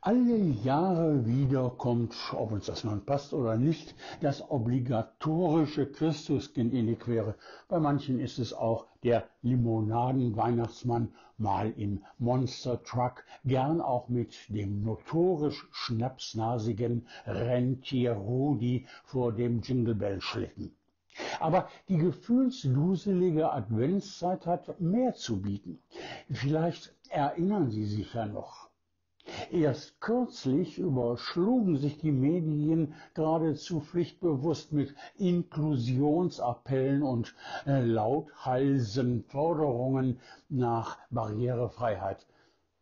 Alle Jahre wieder kommt, ob uns das nun passt oder nicht, das obligatorische Christuskind in die Quere. Bei manchen ist es auch der Limonaden-Weihnachtsmann, mal im Monster Truck, gern auch mit dem notorisch schnapsnasigen Rentier Rudi vor dem Jingle Bell Schlitten. Aber die gefühlsduselige Adventszeit hat mehr zu bieten. Vielleicht erinnern Sie sich ja noch. Erst kürzlich überschlugen sich die Medien geradezu pflichtbewusst mit Inklusionsappellen und äh, lauthalsen Forderungen nach Barrierefreiheit.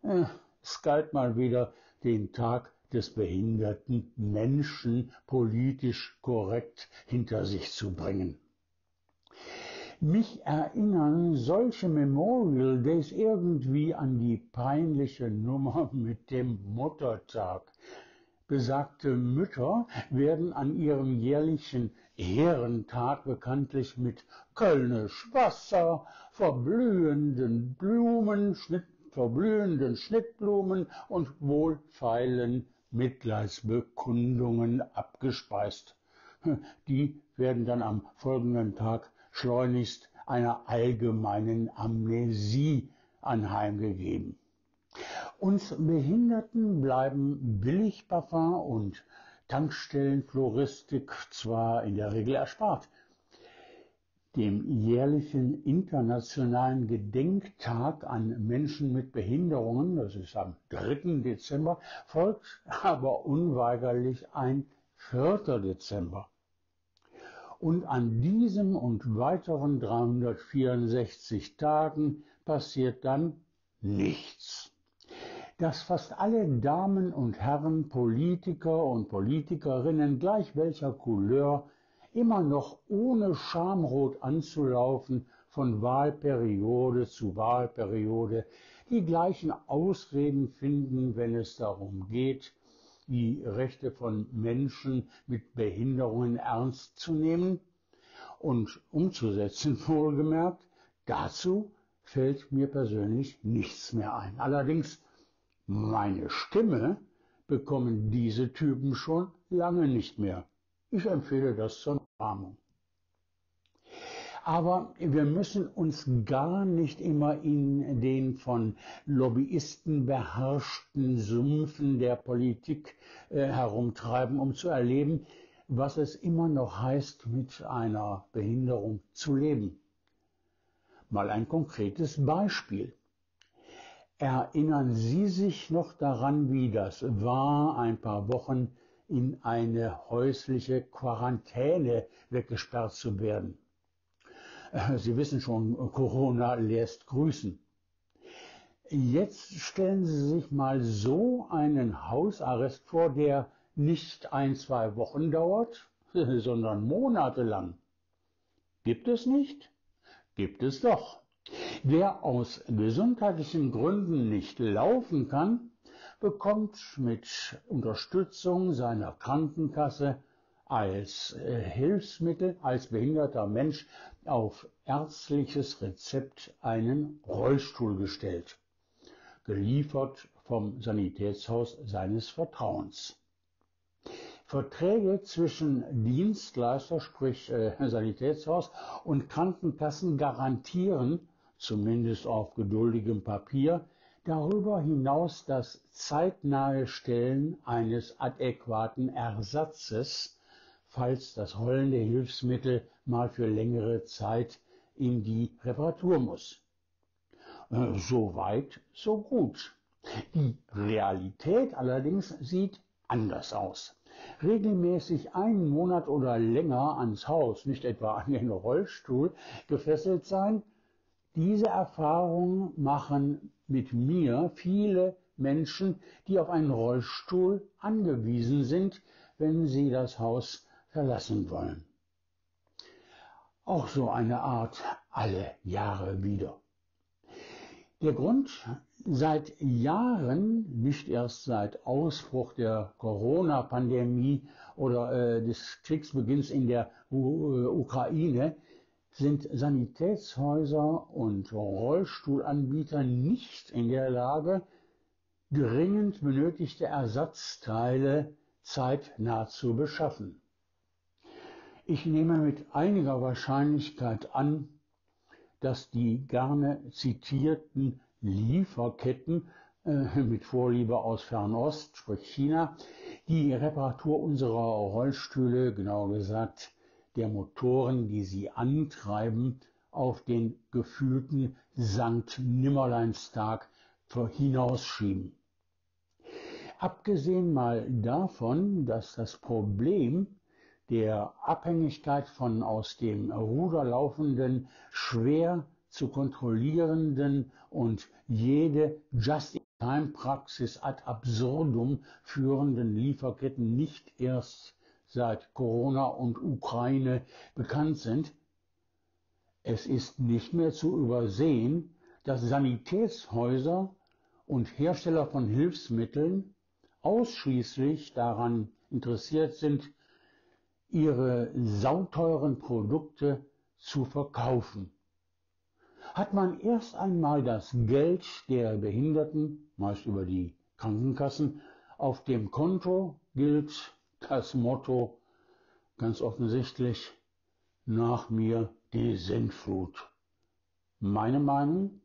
Äh, es galt mal wieder den Tag des behinderten Menschen politisch korrekt hinter sich zu bringen. Mich erinnern solche Memorial Days irgendwie an die peinliche Nummer mit dem Muttertag. Besagte Mütter werden an ihrem jährlichen Ehrentag bekanntlich mit Kölnisch Wasser, verblühenden Blumen, Schnitt, verblühenden Schnittblumen und wohlfeilen Mitleidsbekundungen abgespeist. Die werden dann am folgenden Tag schleunigst einer allgemeinen Amnesie anheimgegeben. Uns Behinderten bleiben Billigparfum und Tankstellenfloristik zwar in der Regel erspart, dem jährlichen internationalen Gedenktag an Menschen mit Behinderungen, das ist am 3. Dezember, folgt aber unweigerlich ein 4. Dezember. Und an diesem und weiteren 364 Tagen passiert dann nichts. Dass fast alle Damen und Herren, Politiker und Politikerinnen gleich welcher Couleur immer noch ohne Schamrot anzulaufen, von Wahlperiode zu Wahlperiode, die gleichen Ausreden finden, wenn es darum geht, die Rechte von Menschen mit Behinderungen ernst zu nehmen und umzusetzen, wohlgemerkt. Dazu fällt mir persönlich nichts mehr ein. Allerdings meine Stimme bekommen diese Typen schon lange nicht mehr. Ich empfehle das zur Rahmung. Aber wir müssen uns gar nicht immer in den von Lobbyisten beherrschten Sümpfen der Politik äh, herumtreiben, um zu erleben, was es immer noch heißt, mit einer Behinderung zu leben. Mal ein konkretes Beispiel. Erinnern Sie sich noch daran, wie das war, ein paar Wochen in eine häusliche Quarantäne weggesperrt zu werden? Sie wissen schon, Corona lässt grüßen. Jetzt stellen Sie sich mal so einen Hausarrest vor, der nicht ein, zwei Wochen dauert, sondern monatelang. Gibt es nicht? Gibt es doch. Wer aus gesundheitlichen Gründen nicht laufen kann, bekommt mit Unterstützung seiner Krankenkasse als äh, Hilfsmittel, als behinderter Mensch auf ärztliches Rezept einen Rollstuhl gestellt, geliefert vom Sanitätshaus seines Vertrauens. Verträge zwischen Dienstleister, sprich äh, Sanitätshaus und Krankenkassen garantieren, zumindest auf geduldigem Papier, darüber hinaus das zeitnahe Stellen eines adäquaten Ersatzes falls das rollende Hilfsmittel mal für längere Zeit in die Reparatur muss. Äh, so weit, so gut. Die Realität allerdings sieht anders aus. Regelmäßig einen Monat oder länger ans Haus, nicht etwa an den Rollstuhl, gefesselt sein, diese Erfahrung machen mit mir viele Menschen, die auf einen Rollstuhl angewiesen sind, wenn sie das Haus verlassen wollen. Auch so eine Art alle Jahre wieder. Der Grund, seit Jahren, nicht erst seit Ausbruch der Corona-Pandemie oder äh, des Kriegsbeginns in der U äh, Ukraine, sind Sanitätshäuser und Rollstuhlanbieter nicht in der Lage, dringend benötigte Ersatzteile zeitnah zu beschaffen. Ich nehme mit einiger Wahrscheinlichkeit an, dass die gerne zitierten Lieferketten äh, mit Vorliebe aus Fernost, sprich China, die Reparatur unserer Rollstühle, genauer gesagt der Motoren, die sie antreiben, auf den gefühlten Sankt Nimmerleinstag hinausschieben. Abgesehen mal davon, dass das Problem der Abhängigkeit von aus dem Ruder laufenden, schwer zu kontrollierenden und jede Just-in-Time-Praxis ad absurdum führenden Lieferketten nicht erst seit Corona und Ukraine bekannt sind. Es ist nicht mehr zu übersehen, dass Sanitätshäuser und Hersteller von Hilfsmitteln ausschließlich daran interessiert sind, ihre sauteuren Produkte zu verkaufen. Hat man erst einmal das Geld der Behinderten, meist über die Krankenkassen, auf dem Konto, gilt das Motto ganz offensichtlich nach mir die Sintflut. Meine Meinung?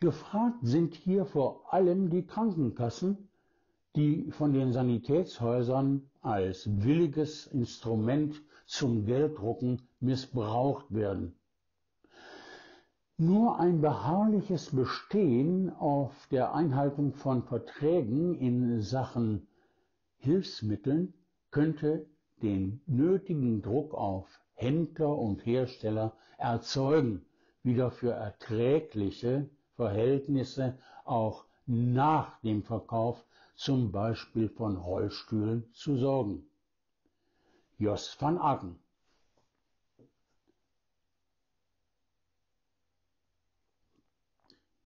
Gefragt sind hier vor allem die Krankenkassen, die von den Sanitätshäusern als williges Instrument zum Gelddrucken missbraucht werden. Nur ein beharrliches Bestehen auf der Einhaltung von Verträgen in Sachen Hilfsmitteln könnte den nötigen Druck auf Händler und Hersteller erzeugen, wieder für erträgliche Verhältnisse auch nach dem Verkauf zum Beispiel von Rollstühlen zu sorgen. Jos van Aken